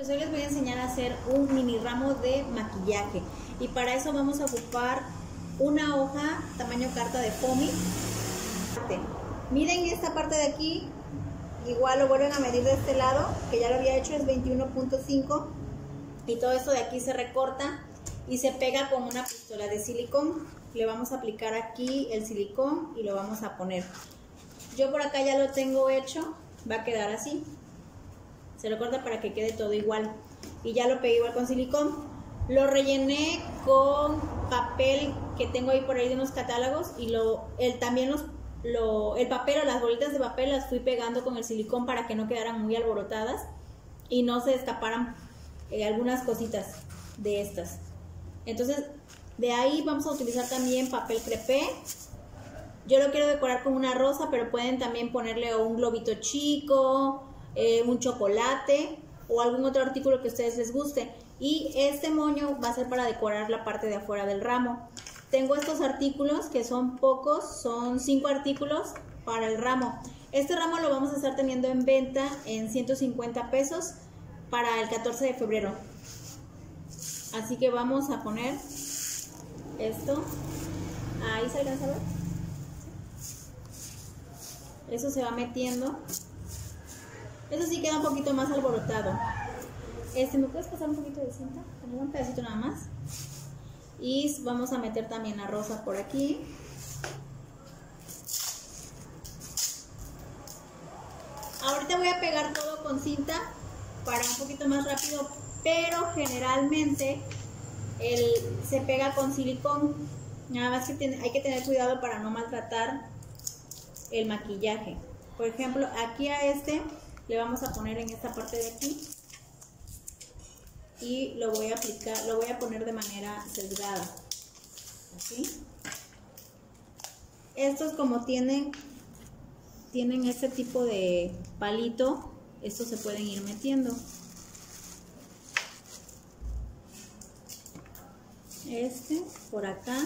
Pues hoy les voy a enseñar a hacer un mini ramo de maquillaje y para eso vamos a ocupar una hoja tamaño carta de foamy. Miren esta parte de aquí, igual lo vuelven a medir de este lado, que ya lo había hecho, es 21.5 y todo esto de aquí se recorta y se pega con una pistola de silicón. Le vamos a aplicar aquí el silicón y lo vamos a poner. Yo por acá ya lo tengo hecho, va a quedar así se lo corta para que quede todo igual. Y ya lo pegué igual con silicón. Lo rellené con papel que tengo ahí por ahí de unos catálogos y lo el también los lo, el papel o las bolitas de papel las fui pegando con el silicón para que no quedaran muy alborotadas y no se escaparan eh, algunas cositas de estas. Entonces de ahí vamos a utilizar también papel crepé. Yo lo quiero decorar con una rosa pero pueden también ponerle un globito chico eh, un chocolate o algún otro artículo que a ustedes les guste. Y este moño va a ser para decorar la parte de afuera del ramo. Tengo estos artículos que son pocos, son cinco artículos para el ramo. Este ramo lo vamos a estar teniendo en venta en 150 pesos para el 14 de febrero. Así que vamos a poner esto. Ahí se alcanza a ver. Eso se va metiendo. Eso sí queda un poquito más alborotado. Este, ¿me puedes pasar un poquito de cinta? Un pedacito nada más. Y vamos a meter también la rosa por aquí. Ahorita voy a pegar todo con cinta para un poquito más rápido, pero generalmente el, se pega con silicón. Nada más que hay que tener cuidado para no maltratar el maquillaje. Por ejemplo, aquí a este le vamos a poner en esta parte de aquí y lo voy a aplicar, lo voy a poner de manera sesgada. Así. Estos como tienen tienen este tipo de palito, estos se pueden ir metiendo. Este por acá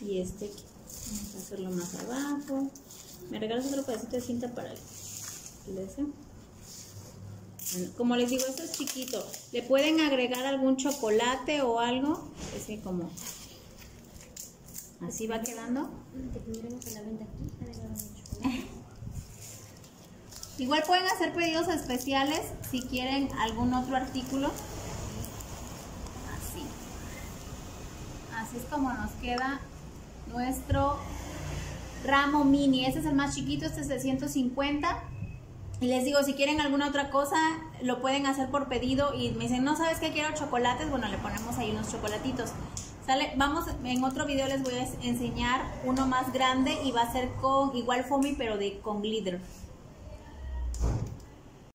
y este aquí. Vamos a hacerlo más abajo. ¿Me regalas otro pedacito de cinta para el como les digo, esto es chiquito. Le pueden agregar algún chocolate o algo. Así como... Así va quedando. Igual pueden hacer pedidos especiales si quieren algún otro artículo. Así. Así es como nos queda nuestro ramo mini. Este es el más chiquito, este es de 150. Y les digo, si quieren alguna otra cosa, lo pueden hacer por pedido y me dicen, no sabes qué quiero chocolates, bueno, le ponemos ahí unos chocolatitos. Sale, vamos, en otro video les voy a enseñar uno más grande y va a ser con igual foamy pero de con glitter.